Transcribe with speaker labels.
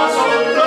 Speaker 1: más otra